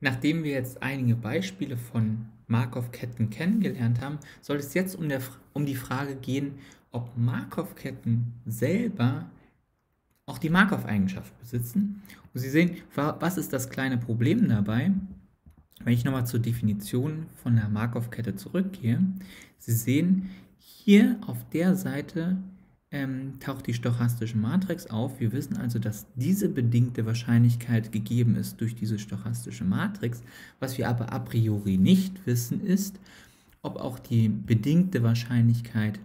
Nachdem wir jetzt einige Beispiele von Markov-Ketten kennengelernt haben, soll es jetzt um, der, um die Frage gehen, ob Markov-Ketten selber auch die Markov-Eigenschaft besitzen. Und Sie sehen, was ist das kleine Problem dabei? Wenn ich nochmal zur Definition von der Markov-Kette zurückgehe, Sie sehen, hier auf der Seite ähm, taucht die stochastische Matrix auf. Wir wissen also, dass diese bedingte Wahrscheinlichkeit gegeben ist durch diese stochastische Matrix. Was wir aber a priori nicht wissen, ist, ob auch die bedingte Wahrscheinlichkeit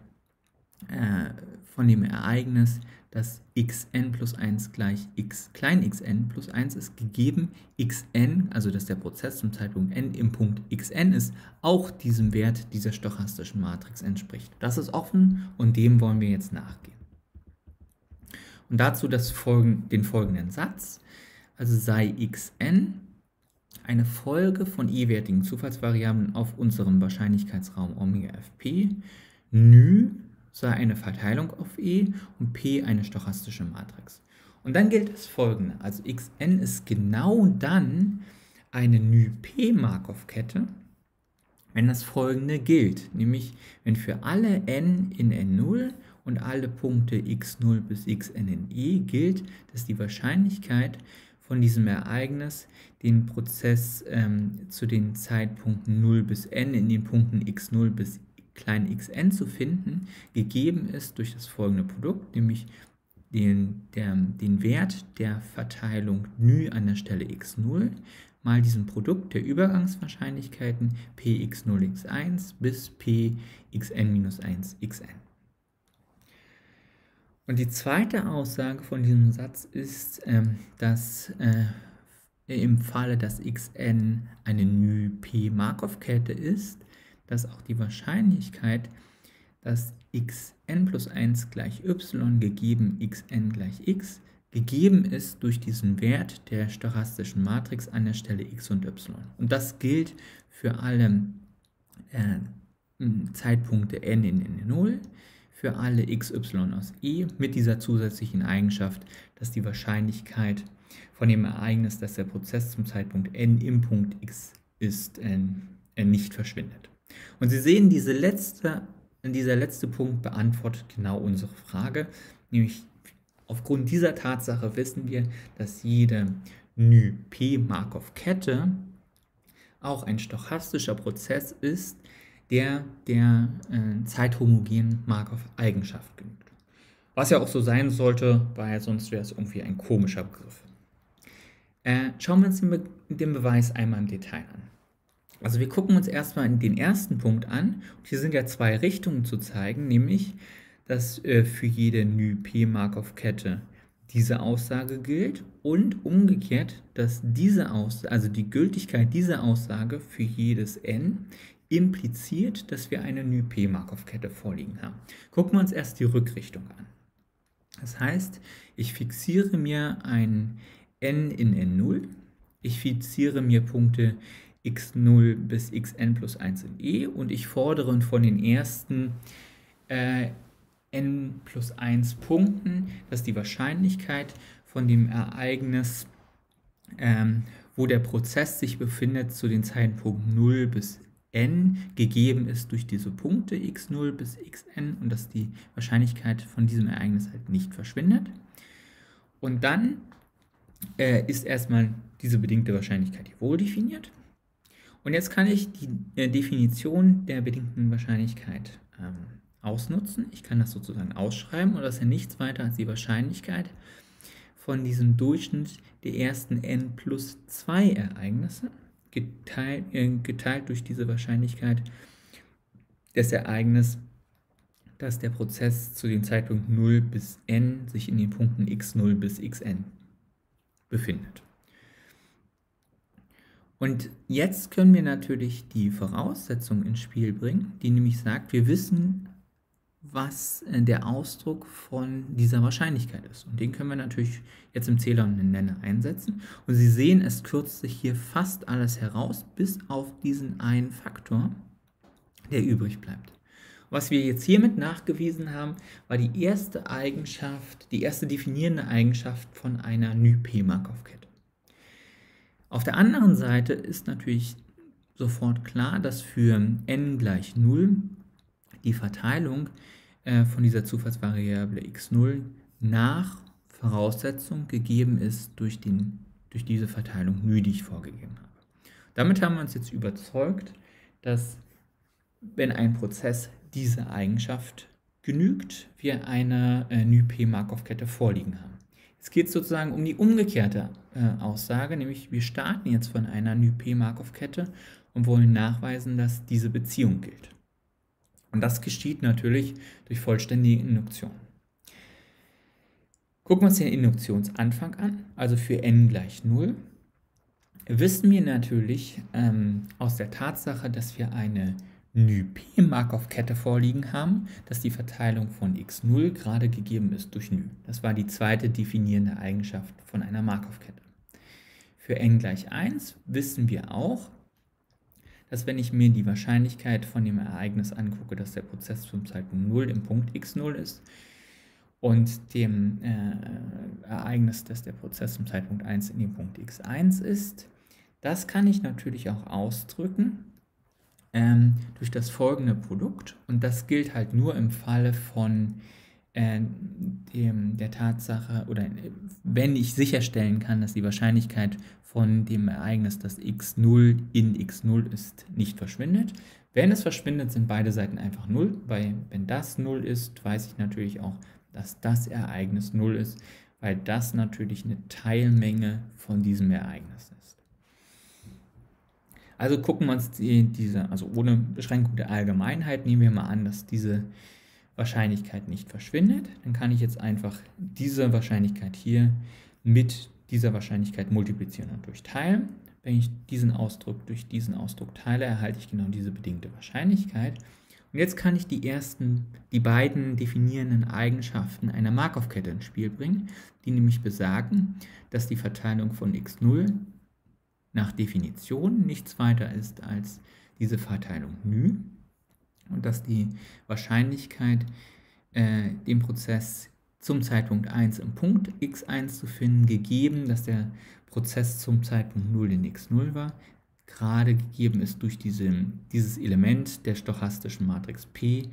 äh, von dem Ereignis dass xn plus 1 gleich x klein xn plus 1 ist gegeben, xn, also dass der Prozess zum Zeitpunkt n im Punkt xn ist, auch diesem Wert dieser stochastischen Matrix entspricht. Das ist offen und dem wollen wir jetzt nachgehen. Und dazu das folgen, den folgenden Satz, also sei xn eine Folge von e-wertigen Zufallsvariablen auf unserem Wahrscheinlichkeitsraum Omega fp, nü sei eine Verteilung auf E und P eine stochastische Matrix. Und dann gilt das folgende, also Xn ist genau dann eine NÜ-P-Markov-Kette, wenn das folgende gilt, nämlich wenn für alle n in N0 und alle Punkte x0 bis xn in E gilt, dass die Wahrscheinlichkeit von diesem Ereignis den Prozess ähm, zu den Zeitpunkten 0 bis n in den Punkten x0 bis kleinen xn zu finden, gegeben ist durch das folgende Produkt, nämlich den, der, den Wert der Verteilung ν an der Stelle x0 mal diesen Produkt der Übergangswahrscheinlichkeiten px0x1 bis pxn-1xn. Und die zweite Aussage von diesem Satz ist, ähm, dass äh, im Falle, dass xn eine νp-Markov-Kette ist, dass auch die Wahrscheinlichkeit, dass xn plus 1 gleich y gegeben xn gleich x gegeben ist durch diesen Wert der stochastischen Matrix an der Stelle x und y. Und das gilt für alle äh, Zeitpunkte n in n0, für alle xy aus e mit dieser zusätzlichen Eigenschaft, dass die Wahrscheinlichkeit von dem Ereignis, dass der Prozess zum Zeitpunkt n im Punkt x ist, äh, nicht verschwindet. Und Sie sehen, diese letzte, dieser letzte Punkt beantwortet genau unsere Frage, nämlich aufgrund dieser Tatsache wissen wir, dass jede NÜ-P-Markov-Kette auch ein stochastischer Prozess ist, der der äh, zeithomogenen Markov-Eigenschaft genügt. Was ja auch so sein sollte, weil sonst wäre es irgendwie ein komischer Begriff. Äh, schauen wir uns den, Be den Beweis einmal im Detail an. Also wir gucken uns erstmal den ersten Punkt an. Und hier sind ja zwei Richtungen zu zeigen, nämlich, dass äh, für jede NÜ-P-Markov-Kette diese Aussage gilt und umgekehrt, dass diese Aussage, also die Gültigkeit dieser Aussage für jedes n impliziert, dass wir eine NÜ-P-Markov-Kette vorliegen haben. Gucken wir uns erst die Rückrichtung an. Das heißt, ich fixiere mir ein n in n0, ich fixiere mir Punkte x0 bis xn plus 1 in e und ich fordere von den ersten äh, n plus 1 Punkten, dass die Wahrscheinlichkeit von dem Ereignis, ähm, wo der Prozess sich befindet, zu den Zeitpunkten 0 bis n gegeben ist durch diese Punkte x0 bis xn und dass die Wahrscheinlichkeit von diesem Ereignis halt nicht verschwindet. Und dann äh, ist erstmal diese bedingte Wahrscheinlichkeit wohl definiert. Und jetzt kann ich die äh, Definition der bedingten Wahrscheinlichkeit ähm, ausnutzen. Ich kann das sozusagen ausschreiben und das ist ja nichts weiter als die Wahrscheinlichkeit von diesem Durchschnitt der ersten n plus 2 Ereignisse geteilt, äh, geteilt durch diese Wahrscheinlichkeit des Ereignisses, dass der Prozess zu dem Zeitpunkt 0 bis n sich in den Punkten x0 bis xn befindet. Und jetzt können wir natürlich die Voraussetzung ins Spiel bringen, die nämlich sagt, wir wissen, was äh, der Ausdruck von dieser Wahrscheinlichkeit ist. Und den können wir natürlich jetzt im Zähler und im Nenner einsetzen. Und Sie sehen, es kürzt sich hier fast alles heraus, bis auf diesen einen Faktor, der übrig bleibt. Was wir jetzt hiermit nachgewiesen haben, war die erste Eigenschaft, die erste definierende Eigenschaft von einer NÜ-P-Markov-Kette. Auf der anderen Seite ist natürlich sofort klar, dass für n gleich 0 die Verteilung äh, von dieser Zufallsvariable x0 nach Voraussetzung gegeben ist durch, den, durch diese Verteilung νü, die ich vorgegeben habe. Damit haben wir uns jetzt überzeugt, dass wenn ein Prozess diese Eigenschaft genügt, wir eine äh, NÜ-P-Markov-Kette vorliegen haben. Es geht sozusagen um die umgekehrte äh, Aussage, nämlich wir starten jetzt von einer NÜ-P-Markov-Kette und wollen nachweisen, dass diese Beziehung gilt. Und das geschieht natürlich durch vollständige Induktion. Gucken wir uns den Induktionsanfang an, also für n gleich 0. Wissen wir natürlich ähm, aus der Tatsache, dass wir eine NÜ-P-Markov-Kette vorliegen haben, dass die Verteilung von x0 gerade gegeben ist durch NÜ. Das war die zweite definierende Eigenschaft von einer Markov-Kette. Für n gleich 1 wissen wir auch, dass wenn ich mir die Wahrscheinlichkeit von dem Ereignis angucke, dass der Prozess zum Zeitpunkt 0 im Punkt x0 ist und dem äh, Ereignis, dass der Prozess zum Zeitpunkt 1 in dem Punkt x1 ist, das kann ich natürlich auch ausdrücken ähm, durch das folgende Produkt. Und das gilt halt nur im Falle von äh, dem, der Tatsache oder wenn ich sicherstellen kann, dass die Wahrscheinlichkeit von dem Ereignis, dass x0 in x0 ist, nicht verschwindet. Wenn es verschwindet, sind beide Seiten einfach 0, weil wenn das 0 ist, weiß ich natürlich auch, dass das Ereignis 0 ist, weil das natürlich eine Teilmenge von diesem Ereignis ist. Also gucken wir uns die, diese, also ohne Beschränkung der Allgemeinheit, nehmen wir mal an, dass diese Wahrscheinlichkeit nicht verschwindet. Dann kann ich jetzt einfach diese Wahrscheinlichkeit hier mit dieser Wahrscheinlichkeit multiplizieren und durchteilen. Wenn ich diesen Ausdruck durch diesen Ausdruck teile, erhalte ich genau diese bedingte Wahrscheinlichkeit. Und jetzt kann ich die ersten, die beiden definierenden Eigenschaften einer Markov-Kette ins Spiel bringen, die nämlich besagen, dass die Verteilung von x0 nach Definition nichts weiter ist als diese Verteilung ν und dass die Wahrscheinlichkeit, äh, den Prozess zum Zeitpunkt 1 im Punkt x1 zu finden, gegeben, dass der Prozess zum Zeitpunkt 0 in x0 war, gerade gegeben ist durch diese, dieses Element der stochastischen Matrix P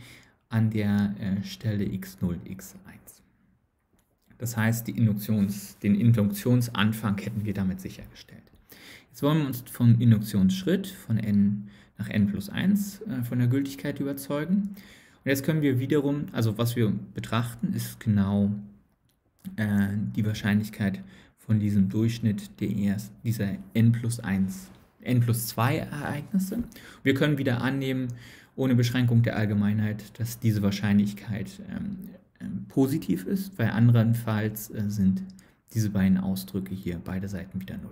an der äh, Stelle x0, x1. Das heißt, Induktions, den Induktionsanfang hätten wir damit sichergestellt. Jetzt wollen wir uns vom Induktionsschritt von n nach n plus 1 äh, von der Gültigkeit überzeugen. Und jetzt können wir wiederum, also was wir betrachten, ist genau äh, die Wahrscheinlichkeit von diesem Durchschnitt der erst, dieser n plus 1, n plus 2 Ereignisse. Wir können wieder annehmen, ohne Beschränkung der Allgemeinheit, dass diese Wahrscheinlichkeit ähm, äh, positiv ist, weil andernfalls äh, sind diese beiden Ausdrücke hier beide Seiten wieder 0.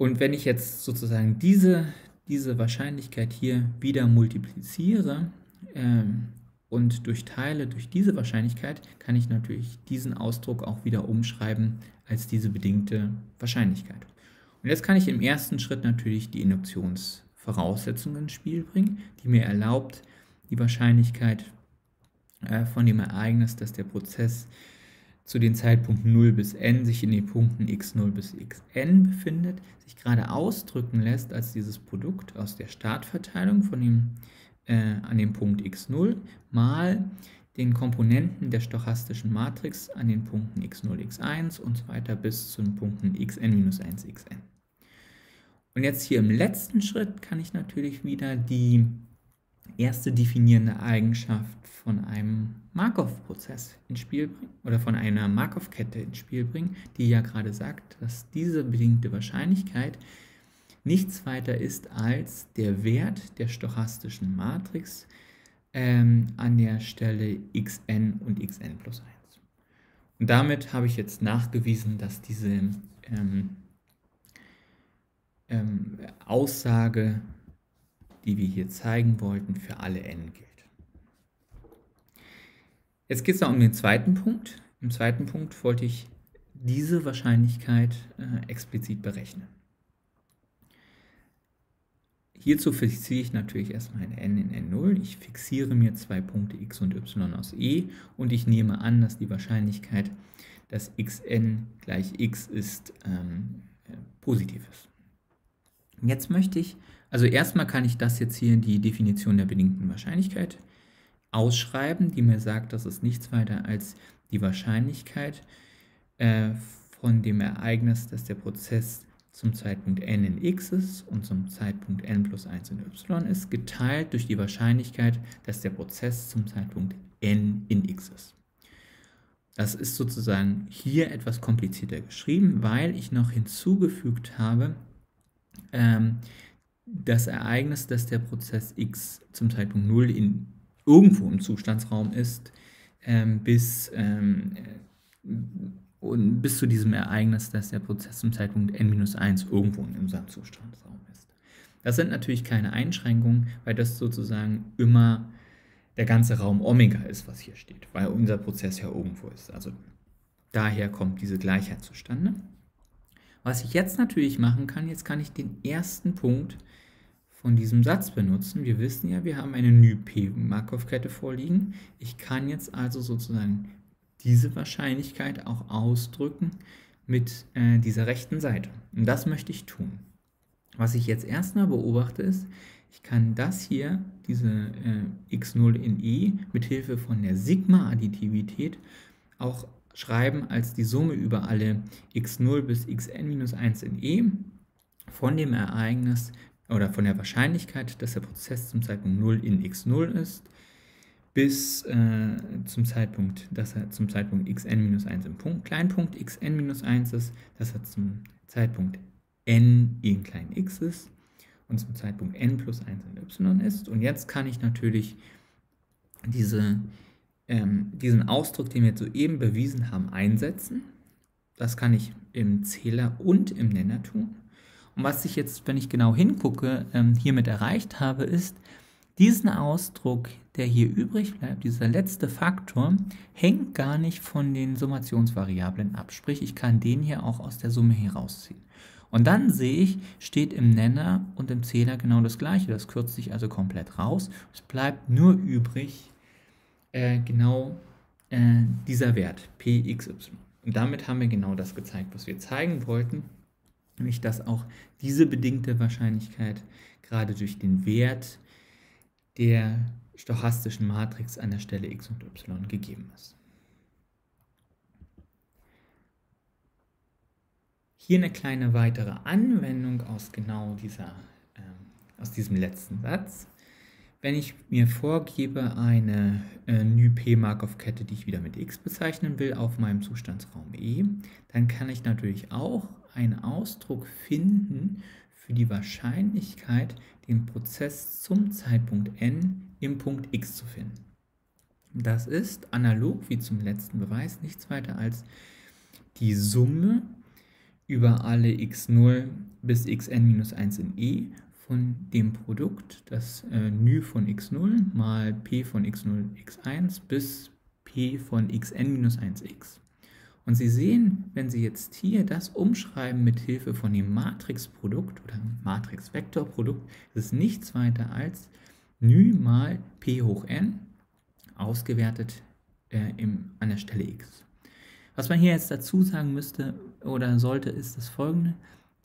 Und wenn ich jetzt sozusagen diese, diese Wahrscheinlichkeit hier wieder multipliziere ähm, und durchteile durch diese Wahrscheinlichkeit, kann ich natürlich diesen Ausdruck auch wieder umschreiben als diese bedingte Wahrscheinlichkeit. Und jetzt kann ich im ersten Schritt natürlich die Induktionsvoraussetzungen ins Spiel bringen, die mir erlaubt, die Wahrscheinlichkeit äh, von dem Ereignis, dass der Prozess zu den Zeitpunkten 0 bis n sich in den Punkten x0 bis xn befindet, sich gerade ausdrücken lässt als dieses Produkt aus der Startverteilung von dem, äh, an dem Punkt x0 mal den Komponenten der stochastischen Matrix an den Punkten x0, x1 und so weiter bis zu den Punkten xn-1, xn. Und jetzt hier im letzten Schritt kann ich natürlich wieder die erste definierende Eigenschaft von einem Markov-Prozess ins Spiel bringen oder von einer Markov-Kette ins Spiel bringen, die ja gerade sagt, dass diese bedingte Wahrscheinlichkeit nichts weiter ist als der Wert der stochastischen Matrix ähm, an der Stelle xn und xn plus 1. Und damit habe ich jetzt nachgewiesen, dass diese ähm, ähm, Aussage die wir hier zeigen wollten, für alle n gilt. Jetzt geht es noch um den zweiten Punkt. Im zweiten Punkt wollte ich diese Wahrscheinlichkeit äh, explizit berechnen. Hierzu fixiere ich natürlich erstmal ein n in n0. Ich fixiere mir zwei Punkte x und y aus E und ich nehme an, dass die Wahrscheinlichkeit, dass xn gleich x ist, ähm, positiv ist. Jetzt möchte ich, also erstmal kann ich das jetzt hier in die Definition der bedingten Wahrscheinlichkeit ausschreiben, die mir sagt, dass es nichts weiter als die Wahrscheinlichkeit äh, von dem Ereignis, dass der Prozess zum Zeitpunkt n in x ist und zum Zeitpunkt n plus 1 in y ist, geteilt durch die Wahrscheinlichkeit, dass der Prozess zum Zeitpunkt n in x ist. Das ist sozusagen hier etwas komplizierter geschrieben, weil ich noch hinzugefügt habe, ähm, das Ereignis, dass der Prozess x zum Zeitpunkt 0 in irgendwo im Zustandsraum ist, ähm, bis, ähm, und bis zu diesem Ereignis, dass der Prozess zum Zeitpunkt n-1 irgendwo in unserem Zustandsraum ist. Das sind natürlich keine Einschränkungen, weil das sozusagen immer der ganze Raum Omega ist, was hier steht, weil unser Prozess ja irgendwo ist. Also daher kommt diese Gleichheit zustande. Was ich jetzt natürlich machen kann, jetzt kann ich den ersten Punkt von diesem Satz benutzen. Wir wissen ja, wir haben eine NÜ-P-Markov-Kette vorliegen. Ich kann jetzt also sozusagen diese Wahrscheinlichkeit auch ausdrücken mit äh, dieser rechten Seite. Und das möchte ich tun. Was ich jetzt erstmal beobachte ist, ich kann das hier, diese äh, x0 in e, mit Hilfe von der Sigma-Additivität auch schreiben als die Summe über alle x0 bis xn-1 in e von dem Ereignis oder von der Wahrscheinlichkeit, dass der Prozess zum Zeitpunkt 0 in x0 ist, bis äh, zum Zeitpunkt, dass er zum Zeitpunkt xn-1 im Punkt, Kleinpunkt xn-1 ist, dass er zum Zeitpunkt n in klein x ist und zum Zeitpunkt n plus 1 in y ist. Und jetzt kann ich natürlich diese, ähm, diesen Ausdruck, den wir soeben bewiesen haben, einsetzen. Das kann ich im Zähler und im Nenner tun. Und was ich jetzt, wenn ich genau hingucke, ähm, hiermit erreicht habe, ist, diesen Ausdruck, der hier übrig bleibt, dieser letzte Faktor, hängt gar nicht von den Summationsvariablen ab. Sprich, ich kann den hier auch aus der Summe herausziehen. Und dann sehe ich, steht im Nenner und im Zähler genau das gleiche. Das kürzt sich also komplett raus. Es bleibt nur übrig äh, genau äh, dieser Wert, pxy. Und damit haben wir genau das gezeigt, was wir zeigen wollten, nämlich dass auch diese bedingte Wahrscheinlichkeit gerade durch den Wert der stochastischen Matrix an der Stelle x und y gegeben ist. Hier eine kleine weitere Anwendung aus genau dieser, äh, aus diesem letzten Satz. Wenn ich mir vorgebe, eine äh, NÜ-P-Markov-Kette, die ich wieder mit x bezeichnen will, auf meinem Zustandsraum E, dann kann ich natürlich auch einen Ausdruck finden für die Wahrscheinlichkeit, den Prozess zum Zeitpunkt n im Punkt x zu finden. Das ist analog wie zum letzten Beweis nichts weiter als die Summe über alle x0 bis xn-1 in e von dem Produkt, das äh, νü von x0 mal p von x0 x1 bis p von xn-1x. Und Sie sehen, wenn Sie jetzt hier das umschreiben mit Hilfe von dem Matrixprodukt oder Matrixvektorprodukt, ist nichts weiter als νü mal p hoch n ausgewertet äh, im, an der Stelle x. Was man hier jetzt dazu sagen müsste oder sollte, ist das folgende.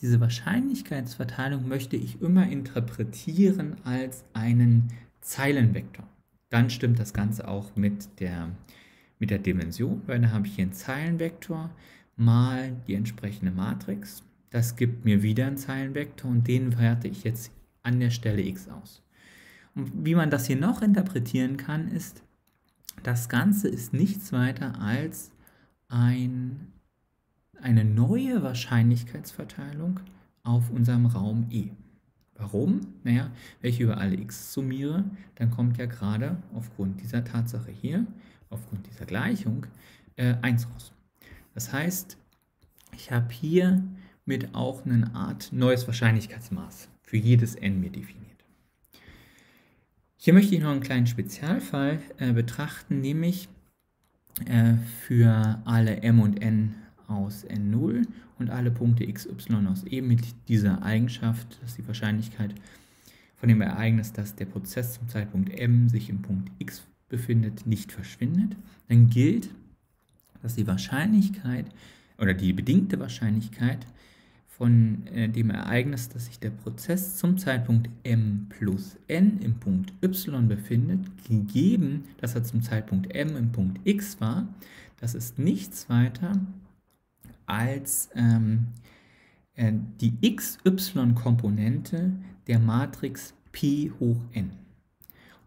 Diese Wahrscheinlichkeitsverteilung möchte ich immer interpretieren als einen Zeilenvektor. Dann stimmt das Ganze auch mit der, mit der Dimension, weil dann habe ich hier einen Zeilenvektor mal die entsprechende Matrix. Das gibt mir wieder einen Zeilenvektor und den werte ich jetzt an der Stelle x aus. Und wie man das hier noch interpretieren kann, ist, das Ganze ist nichts weiter als ein, eine neue Wahrscheinlichkeitsverteilung auf unserem Raum E. Warum? Naja, wenn ich über alle x summiere, dann kommt ja gerade aufgrund dieser Tatsache hier, aufgrund dieser Gleichung, äh, 1 raus. Das heißt, ich habe hier mit auch eine Art neues Wahrscheinlichkeitsmaß für jedes n mir definiert. Hier möchte ich noch einen kleinen Spezialfall äh, betrachten, nämlich äh, für alle m und n aus n0 und alle Punkte x, y aus e mit dieser Eigenschaft, dass die Wahrscheinlichkeit von dem Ereignis, dass der Prozess zum Zeitpunkt m sich im Punkt x befindet, nicht verschwindet, dann gilt, dass die Wahrscheinlichkeit oder die bedingte Wahrscheinlichkeit von äh, dem Ereignis, dass sich der Prozess zum Zeitpunkt m plus n im Punkt y befindet, gegeben, dass er zum Zeitpunkt m im Punkt x war, das ist nichts weiter als ähm, äh, die xy-Komponente der Matrix P hoch n.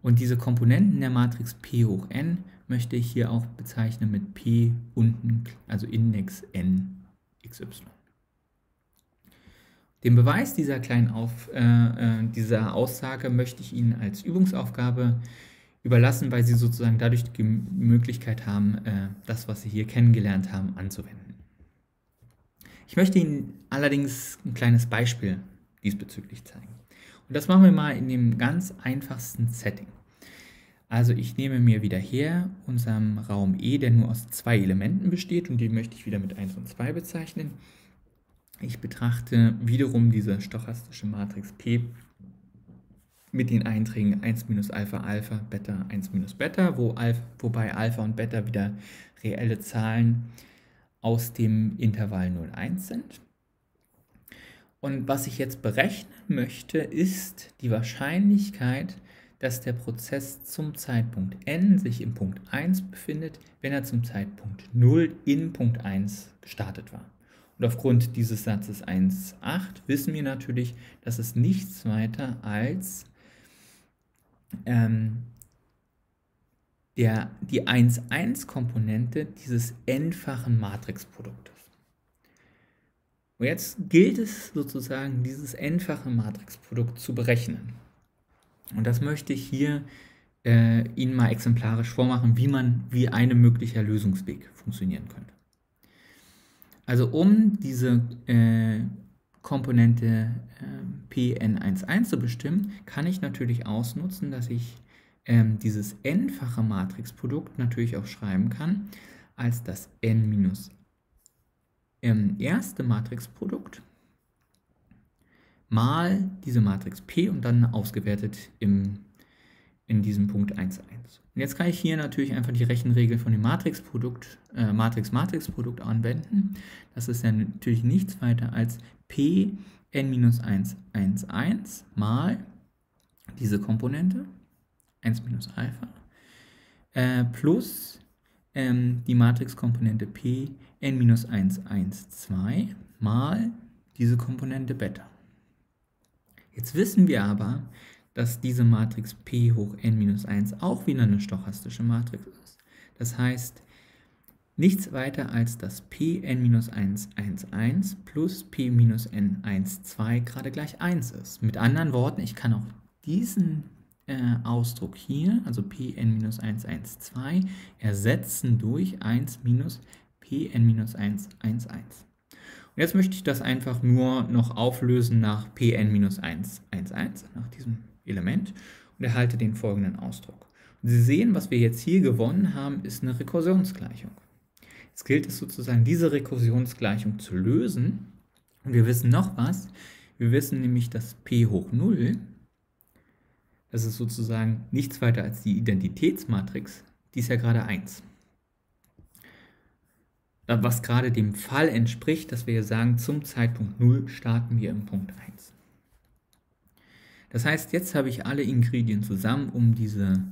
Und diese Komponenten der Matrix P hoch n möchte ich hier auch bezeichnen mit P unten, also Index n xy. Den Beweis dieser kleinen Auf, äh, äh, dieser Aussage möchte ich Ihnen als Übungsaufgabe überlassen, weil Sie sozusagen dadurch die Möglichkeit haben, äh, das, was Sie hier kennengelernt haben, anzuwenden. Ich möchte Ihnen allerdings ein kleines Beispiel diesbezüglich zeigen. Und das machen wir mal in dem ganz einfachsten Setting. Also ich nehme mir wieder her unseren Raum E, der nur aus zwei Elementen besteht und den möchte ich wieder mit 1 und 2 bezeichnen. Ich betrachte wiederum diese stochastische Matrix P mit den Einträgen 1 minus Alpha Alpha, Beta 1 minus Beta, wo Alpha, wobei Alpha und Beta wieder reelle Zahlen aus dem Intervall 0, 1 sind. Und was ich jetzt berechnen möchte, ist die Wahrscheinlichkeit, dass der Prozess zum Zeitpunkt n sich im Punkt 1 befindet, wenn er zum Zeitpunkt 0 in Punkt 1 gestartet war. Und aufgrund dieses Satzes 1,8 wissen wir natürlich, dass es nichts weiter als ähm, der, die 1,1-Komponente dieses n-fachen Matrixproduktes. Und jetzt gilt es sozusagen, dieses n-fache Matrixprodukt zu berechnen. Und das möchte ich hier äh, Ihnen mal exemplarisch vormachen, wie man, wie ein möglicher Lösungsweg funktionieren könnte. Also um diese äh, Komponente äh, Pn11 zu bestimmen, kann ich natürlich ausnutzen, dass ich ähm, dieses n-fache Matrixprodukt natürlich auch schreiben kann als das n minus ähm, erste Matrixprodukt mal diese Matrix P und dann ausgewertet im in diesem Punkt 1, 1. Und jetzt kann ich hier natürlich einfach die Rechenregel von dem Matrixprodukt, äh, Matrix-Matrix-Produkt anwenden. Das ist ja natürlich nichts weiter als p n-1, 1, 1 mal diese Komponente, 1 minus Alpha, äh, plus ähm, die Matrixkomponente p n-1, 1, 2 mal diese Komponente Beta. Jetzt wissen wir aber, dass diese Matrix P hoch n-1 auch wieder eine stochastische Matrix ist. Das heißt, nichts weiter als dass P n-1 1, 1 plus P n 1, 2 gerade gleich 1 ist. Mit anderen Worten, ich kann auch diesen äh, Ausdruck hier, also P n-1, 1, 2, ersetzen durch 1 minus P n-1, 1, 1. Und jetzt möchte ich das einfach nur noch auflösen nach Pn-1, 1, 1, nach diesem Element und erhalte den folgenden Ausdruck. Und Sie sehen, was wir jetzt hier gewonnen haben, ist eine Rekursionsgleichung. Jetzt gilt es sozusagen, diese Rekursionsgleichung zu lösen. Und wir wissen noch was. Wir wissen nämlich, dass p hoch 0, das ist sozusagen nichts weiter als die Identitätsmatrix, die ist ja gerade 1. Was gerade dem Fall entspricht, dass wir sagen, zum Zeitpunkt 0 starten wir im Punkt 1. Das heißt, jetzt habe ich alle Ingredienten zusammen, um diese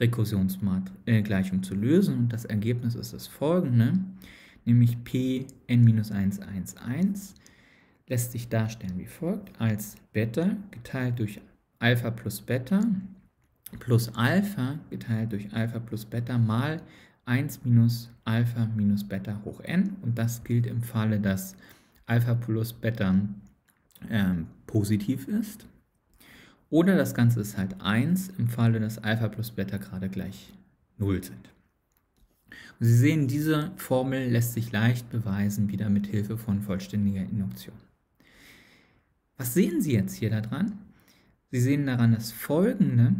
Rekursionsgleichung zu lösen. Und das Ergebnis ist das folgende, nämlich p n-111 lässt sich darstellen wie folgt, als Beta geteilt durch Alpha plus Beta plus Alpha geteilt durch Alpha plus Beta mal 1 minus Alpha minus Beta hoch n und das gilt im Falle, dass Alpha plus Beta äh, positiv ist oder das Ganze ist halt 1 im Falle, dass Alpha plus Beta gerade gleich 0 sind. Und Sie sehen, diese Formel lässt sich leicht beweisen, wieder mit Hilfe von vollständiger Induktion. Was sehen Sie jetzt hier daran? Sie sehen daran das folgende,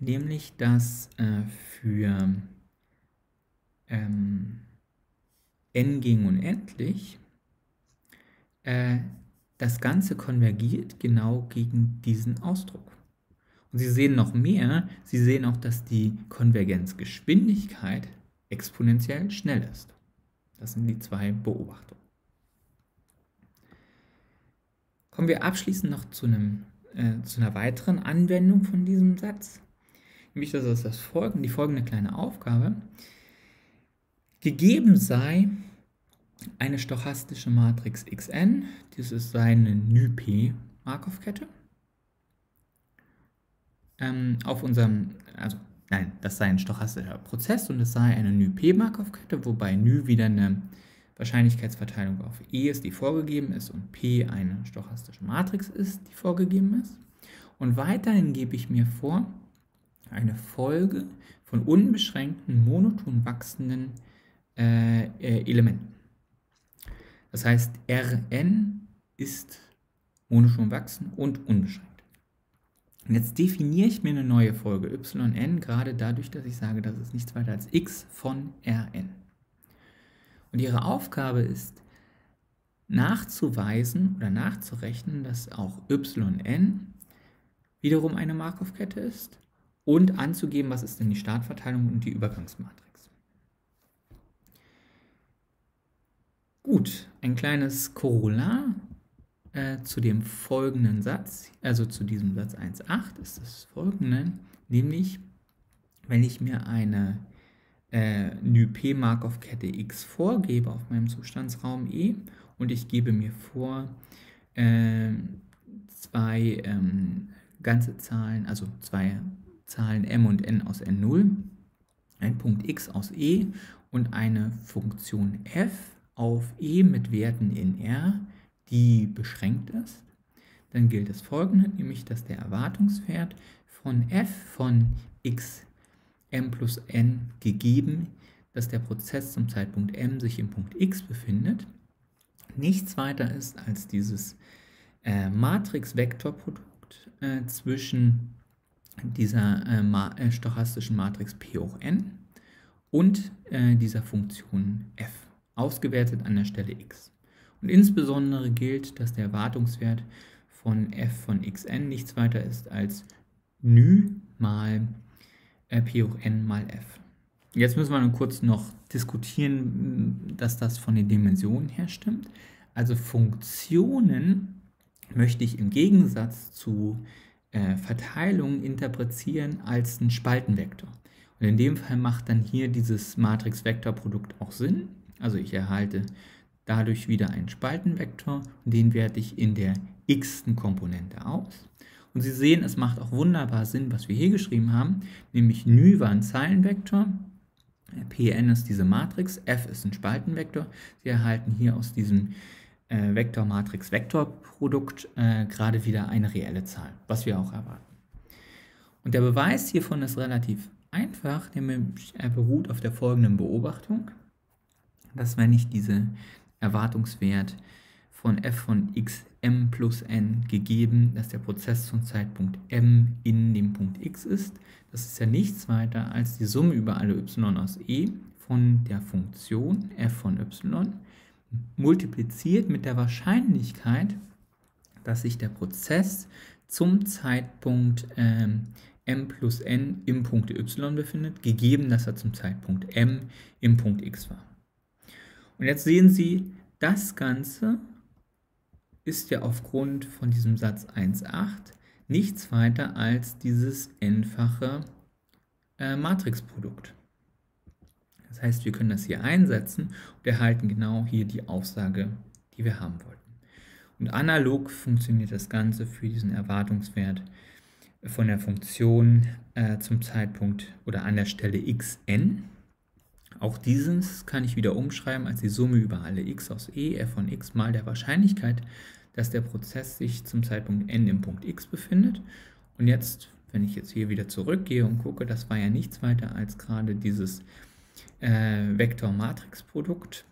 nämlich dass äh, für ähm, n gegen unendlich äh, das Ganze konvergiert genau gegen diesen Ausdruck. Und Sie sehen noch mehr, Sie sehen auch, dass die Konvergenzgeschwindigkeit exponentiell schnell ist. Das sind die zwei Beobachtungen. Kommen wir abschließend noch zu, einem, äh, zu einer weiteren Anwendung von diesem Satz. Nämlich das ist das folgende, die folgende kleine Aufgabe. Gegeben sei eine stochastische Matrix Xn, das ist seine NyP-Markov-Kette. Ähm, auf unserem, also nein, das sei ein stochastischer Prozess und es sei eine NyP-Markov-Kette, wobei Ny wieder eine Wahrscheinlichkeitsverteilung auf E ist, die vorgegeben ist und P eine stochastische Matrix ist, die vorgegeben ist. Und weiterhin gebe ich mir vor, eine Folge von unbeschränkten, monoton wachsenden äh, äh, Elementen. Das heißt, Rn ist monoton wachsen und unbeschränkt. Und jetzt definiere ich mir eine neue Folge yn gerade dadurch, dass ich sage, das ist nichts weiter als x von Rn. Und ihre Aufgabe ist, nachzuweisen oder nachzurechnen, dass auch yn wiederum eine Markov-Kette ist und anzugeben, was ist denn die Startverteilung und die Übergangsmatrix. Gut, ein kleines Korollar äh, zu dem folgenden Satz, also zu diesem Satz 1.8 ist das folgende, nämlich wenn ich mir eine äh, NyP-Markov-Kette x vorgebe auf meinem Zustandsraum E und ich gebe mir vor, äh, zwei ähm, ganze Zahlen, also zwei Zahlen m und n aus n0, ein Punkt x aus e und eine Funktion f auf e mit Werten in r, die beschränkt ist, dann gilt das folgende, nämlich dass der Erwartungswert von f von x m plus n gegeben, dass der Prozess zum Zeitpunkt m sich im Punkt x befindet, nichts weiter ist als dieses äh, Matrix-Vektorprodukt äh, zwischen dieser äh, ma äh, stochastischen Matrix P hoch n und äh, dieser Funktion f, ausgewertet an der Stelle x. Und insbesondere gilt, dass der Erwartungswert von f von xn nichts weiter ist als ny mal p hoch n mal f. Jetzt müssen wir nur kurz noch diskutieren, dass das von den Dimensionen her stimmt. Also Funktionen möchte ich im Gegensatz zu äh, Verteilung interpretieren als einen Spaltenvektor. Und in dem Fall macht dann hier dieses Matrix-Vektor-Produkt auch Sinn. Also ich erhalte dadurch wieder einen Spaltenvektor und den werte ich in der x-ten Komponente aus. Und Sie sehen, es macht auch wunderbar Sinn, was wir hier geschrieben haben, nämlich Ny war ein Zeilenvektor, Pn ist diese Matrix, f ist ein Spaltenvektor. Sie erhalten hier aus diesem äh, Vektor-Matrix-Vektor-Produkt äh, gerade wieder eine reelle Zahl, was wir auch erwarten. Und der Beweis hiervon ist relativ einfach, nämlich er beruht auf der folgenden Beobachtung, dass wenn ich diesen Erwartungswert von f von xm plus n gegeben, dass der Prozess zum Zeitpunkt m in dem Punkt x ist, das ist ja nichts weiter als die Summe über alle y aus e von der Funktion f von y multipliziert mit der Wahrscheinlichkeit, dass sich der Prozess zum Zeitpunkt ähm, m plus n im Punkt y befindet, gegeben, dass er zum Zeitpunkt m im Punkt x war. Und jetzt sehen Sie, das Ganze ist ja aufgrund von diesem Satz 1.8 nichts weiter als dieses n-fache äh, Matrixprodukt. Das heißt, wir können das hier einsetzen und erhalten genau hier die Aussage, die wir haben wollten. Und analog funktioniert das Ganze für diesen Erwartungswert von der Funktion äh, zum Zeitpunkt oder an der Stelle xn. Auch dieses kann ich wieder umschreiben als die Summe über alle x aus e, f von x mal der Wahrscheinlichkeit, dass der Prozess sich zum Zeitpunkt n im Punkt x befindet. Und jetzt, wenn ich jetzt hier wieder zurückgehe und gucke, das war ja nichts weiter als gerade dieses äh, Vektor-Matrix-Produkt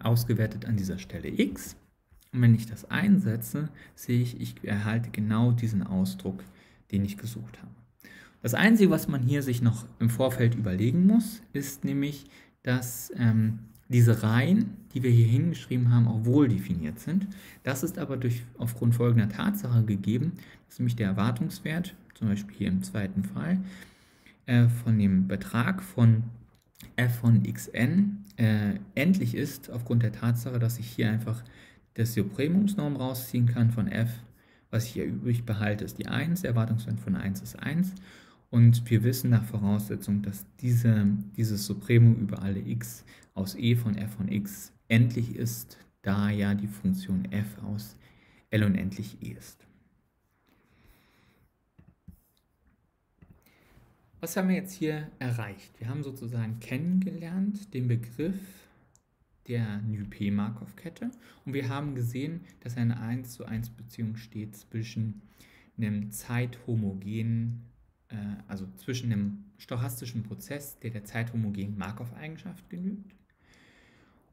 ausgewertet an dieser Stelle x. Und wenn ich das einsetze, sehe ich, ich erhalte genau diesen Ausdruck, den ich gesucht habe. Das Einzige, was man hier sich noch im Vorfeld überlegen muss, ist nämlich, dass ähm, diese Reihen, die wir hier hingeschrieben haben, auch wohl definiert sind. Das ist aber durch, aufgrund folgender Tatsache gegeben, dass nämlich der Erwartungswert, zum Beispiel hier im zweiten Fall, äh, von dem Betrag von f von xn äh, endlich ist, aufgrund der Tatsache, dass ich hier einfach das Supremumsnorm rausziehen kann von f. Was ich hier übrig behalte, ist die 1, der Erwartungswert von 1 ist 1. Und wir wissen nach Voraussetzung, dass diese, dieses Supremum über alle x aus e von f von x endlich ist, da ja die Funktion f aus L unendlich e ist. Was haben wir jetzt hier erreicht? Wir haben sozusagen kennengelernt den Begriff der Nype-Markov-Kette und wir haben gesehen, dass eine 1 zu 1 Beziehung steht zwischen einem zeithomogenen, äh, also zwischen einem stochastischen Prozess, der der zeithomogenen Markov-Eigenschaft genügt.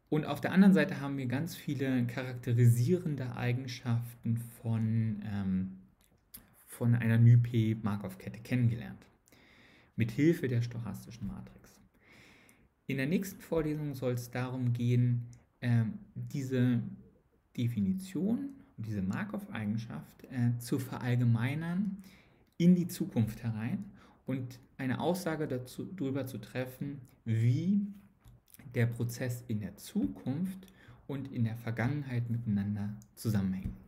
Und auf der anderen Seite haben wir ganz viele charakterisierende Eigenschaften von, ähm, von einer Nype-Markov-Kette kennengelernt mit Hilfe der stochastischen Matrix. In der nächsten Vorlesung soll es darum gehen, äh, diese Definition, diese Markov-Eigenschaft äh, zu verallgemeinern in die Zukunft herein und eine Aussage dazu, darüber zu treffen, wie der Prozess in der Zukunft und in der Vergangenheit miteinander zusammenhängen.